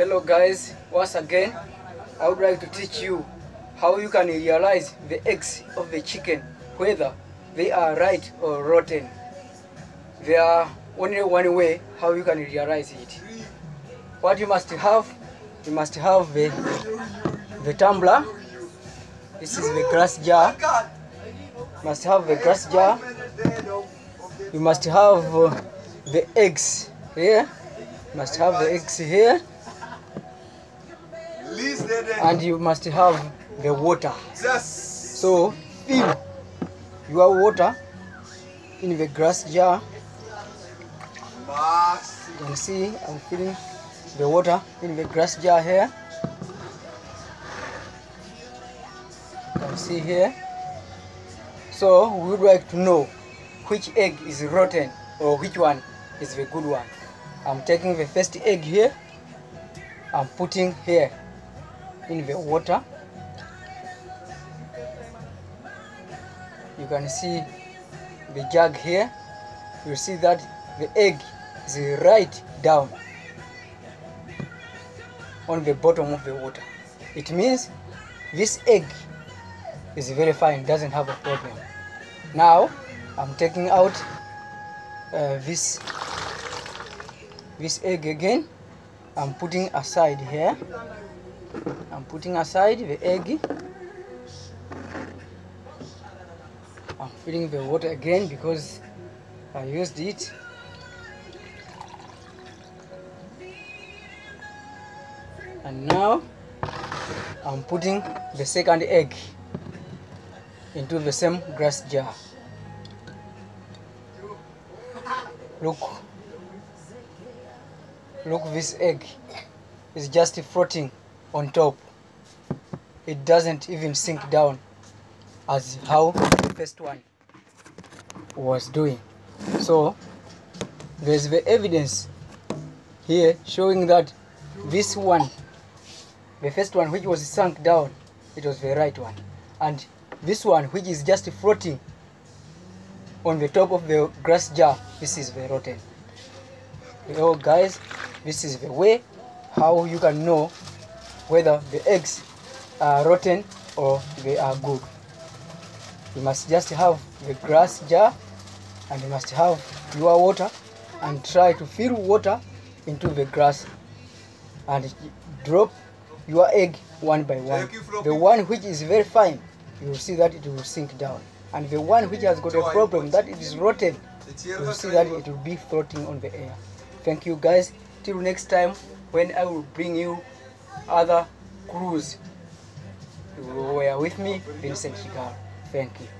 Hello guys, once again, I would like to teach you how you can realize the eggs of the chicken, whether they are right or rotten. There are only one way how you can realize it. What you must have, you must have the, the tumbler. This is the glass jar. You must have the glass jar. You must have uh, the eggs here. You must have the eggs here. And you must have the water. So fill your water in the glass jar. You can see I'm filling the water in the glass jar here. You can see here. So we would like to know which egg is rotten or which one is the good one. I'm taking the first egg here. I'm putting here in the water. You can see the jug here. You see that the egg is right down on the bottom of the water. It means this egg is very fine, doesn't have a problem. Now I'm taking out uh, this this egg again. I'm putting aside here. I'm putting aside the egg. I'm filling the water again because I used it. And now I'm putting the second egg into the same glass jar. Look, look this egg is just floating on top. It doesn't even sink down as how the first one was doing. So there's the evidence here showing that this one, the first one which was sunk down, it was the right one. And this one which is just floating on the top of the grass jar, this is the rotten. So guys, this is the way how you can know whether the eggs are rotten or they are good. You must just have the glass jar and you must have your water and try to fill water into the grass and drop your egg one by one. The one which is very fine, you will see that it will sink down. And the one which has got a problem, that it is rotten, you will see that it will be floating on the air. Thank you guys. Till next time when I will bring you other crews. You were with me, Vincent Chigalu. Thank you.